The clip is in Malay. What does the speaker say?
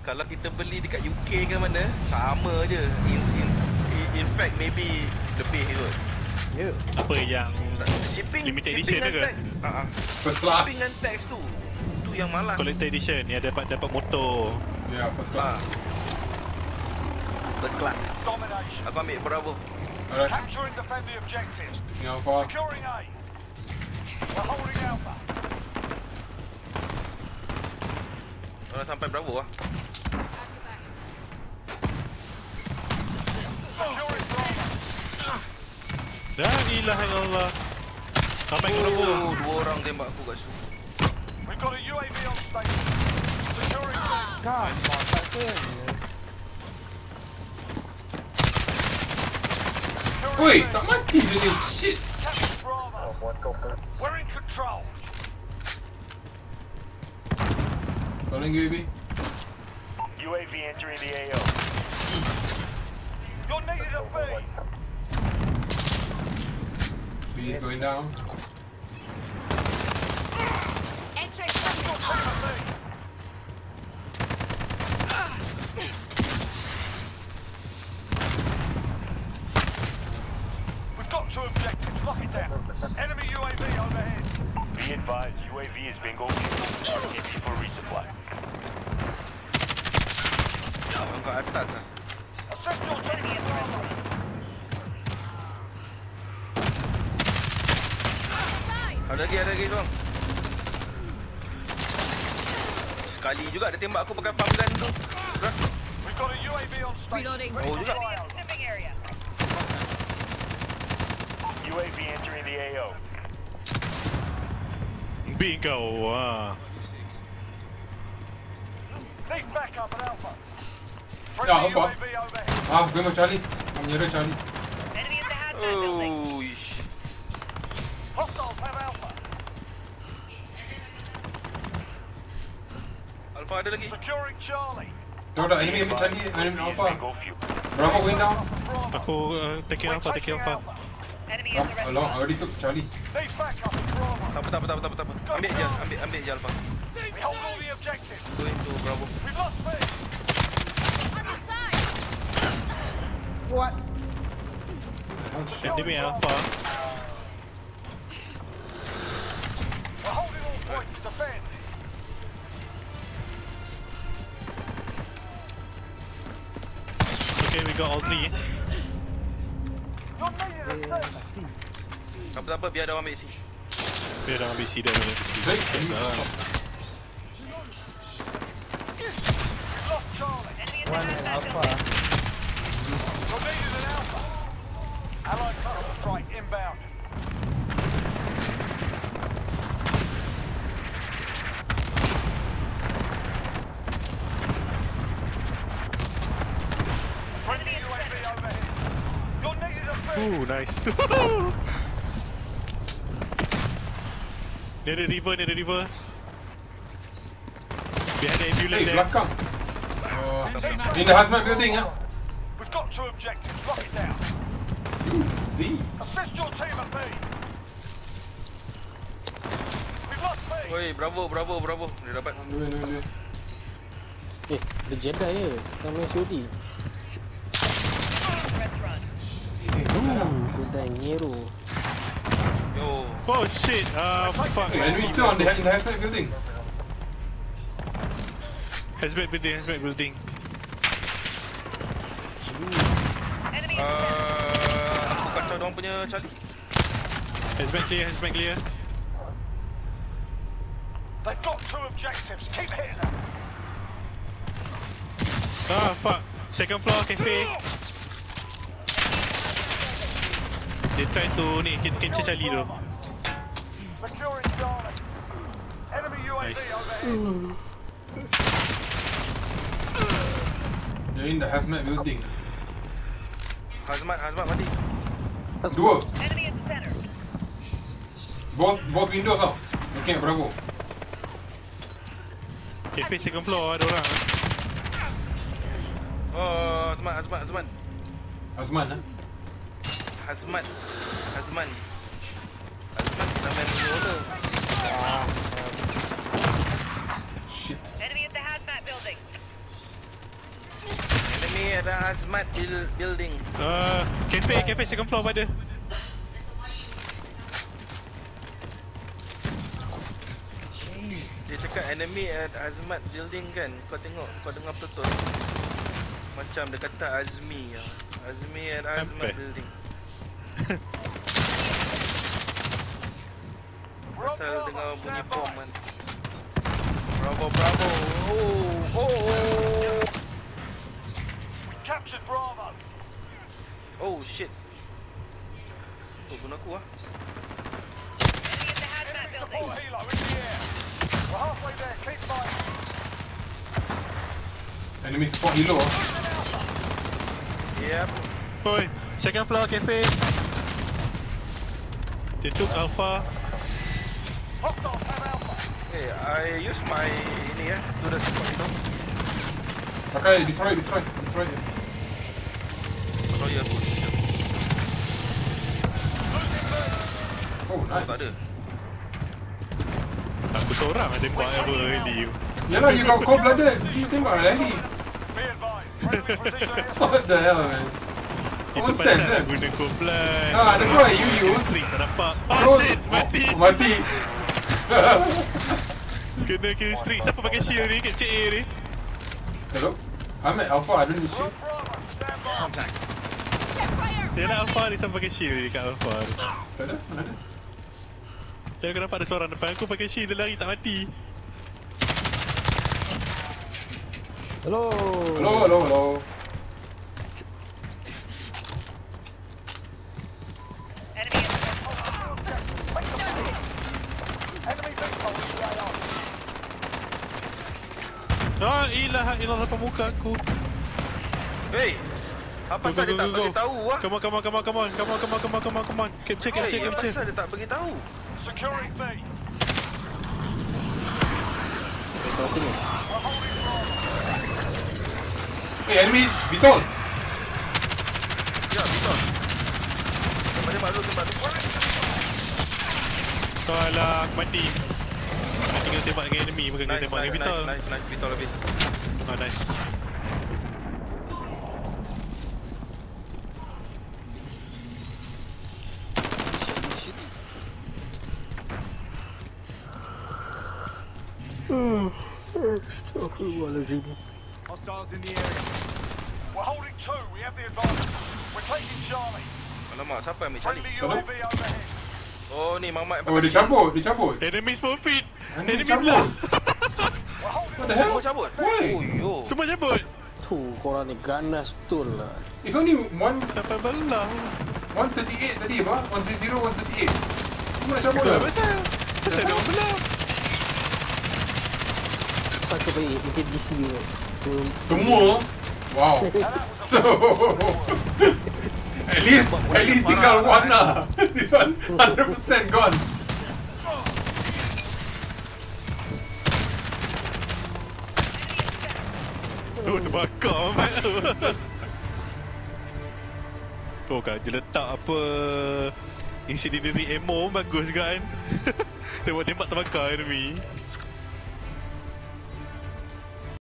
Kalau kita beli dekat UK ke mana Sama je In, in, in fact maybe Lebih kot Ya. Apa yang Shipping Limited shipping edition ke? tax. Uh-huh. First class. Shipping and tax tu Tu yang malas collector edition yang dapat dapat motor. Ya, yeah, first Ah. class. First class Domination. Aku ambil Bravo Alright, Capture and defend the objectives. far. Securing A. We're holding Alpha. Orang sampai Bravo lah La ilaha illallah. Sampai ke Bravo. Oh, dua orang tembak aku kat situ We've got a UAV on station. Securing B. Kan, tak apa. Securing Oi, B. tak mati dia ni. Shit. Bravo. We're in control. Tolong UAV. UAV entering the AO. You're needed at B. B is going down. X-ray Team at B. We've got two objectives. Lock it down. Enemy UAV overhead. Be advised, UAV is bingo fuel. Heavy for resupply. Orang kat atas lah Assist your team Ada lagi, ada lagi tuan Sekali juga dia tembak aku pakai pump gun tu. Reloading. Oh, juga. UAV entering the AO. B kau. Ah. Need backup at Alpha. Yeah, overhead. Ah, gue mau Charlie. I'm near Charlie. Oh, ish. Hostiles have Alpha. Alpha ada lagi Securing Charlie. Tahu tak, enemy ambil Charlie, enemy Alpha. Bravo going down. Aku uh, take Alpha, take Alpha. Ah, along, I already took Charlie. Tak apa, tak apa, tak apa, tak apa. Ambil je, ambil, ambil je Alpha We hold all the objectives. Going to Bravo. What? Oh, shit. Enemy Alpha. We're holding all points. Defend. We got all three. Tak apa, tak apa, biar dia orang ambil C Biar dah ambil C. Baik, Charlie. One alpha. Alpha. Allied cluster strike inbound. Friendly UAV overhead. You're needed at B. Ooh, nice. Near the river, near the river. Behind the ambulance Hey, there. belakang. Oh, in the hazmat building ah. We've got two objectives. Lock it down. Z. Assist your team at B. We've lost B. Oi, Bravo, Bravo, Bravo Dia dapat. Eh, ada Jedi je. Kan main COD. Eh, betul lah. Jedi Nero. Yo Oh shit, uh, fuck. Enemy still on the in the hazmat building. Hazmat building, hazmat building. uh, Aku kacau diorang punya Charlie Hazmat clear, hazmat clear. They've got two objectives. Keep hitting them. Ah, fuck. Second floor cafe. They try to ni, kita capture Charlie tu. Securing Charlie. Enemy UAV Nice. They're in the hazmat building. Hazmat, Hazmat mati Dua. Both both windows tau. Looking at Bravo. Cafe second floor ada orang. Oh, Hazmat, Hazmat, Hazmat Azman ah. Hazmat Hazman Hazmat kita main roller Shit. Enemy at the hazmat building. at the hazmat build, building. Uh, cafe, cafe second floor pada. Dia cakap enemy at hazmat building kan. Kau tengok, kau dengar betul. Macam dia kata Azmi ya. Azmi at Sampai. building. We're dengar bunyi bom by. kan. Bravo, bravo. Oh, oh, oh. Captured Bravo. Oh shit. Oh, guna aku ah. Support helo in the air. We're halfway there. Keep fighting. Enemy support helo ah. Yep. Oi, second floor cafe. They took Alpha. Hey, I use my ini ya, to the support itu. Pakai destroy, destroy, destroy. Kalau ya aku. Oh, Oh, tak ada. nice. Aku seorang ada tembak apa early. Yalah, you got cold blooded. You tembak Rally. What the hell, man? Common sense, kan? guna koplan. Ah, that's why you use. Tak. Oh, shit, mati. Oh, mati. Kena kill streak. Siapa pakai shield ni kat CA ni? Hello? I'm at Alpha, I don't. Check fire! Dia nak Alpha ni siapa pakai shield ni kat Alpha ni. Tak ada, mana ada? Aku nampak ada seorang depan aku pakai shield dia lari tak mati. Hello. Hello, hello, hello. Enemy vehicle in the AO. Ah, ilah ilah depan muka aku. Hey, apa pasal dia go, tak bagi tahu ah? Come on, come on, come on, come on, come on, come on, come on, come on, come on. Capture, capture, Hey, apa capture. pasal dia tak bagi tahu? Securing holding Bravo. Hey, enemy, Vitol. Ya, tembak dulu. Kau alah aku mati. Tinggal tembak dengan enemy bukan kena Nice, tembak nice, dengan nice, Vital. nice, nice, betul habis. Oh, nice. Hostiles in the area. We're holding two. We have the advantage. We're taking Charlie. Alamak, siapa yang ambil Charlie? Oh, ni Mamat Oh, dia cabut, dia cabut. Enemy small feet. Enemy holding What the hell? Semua cabut? Why? Oh, yo. Semua cabut. Tu korang ni ganas betul lah. It's only one, Sampai belah. 138 tadi apa? 130, 138. Semua nak cabut lah. Pasal? Pasal dia orang belah. Satu baik mungkin DC ke. So, Semua? Wow. At least, at least tinggal one lah. This one 100% gone. Oh, terbakar Mat. Oh kan, dia letak apa Incendiary ammo bagus kan Tembak-tembak terbakar enemy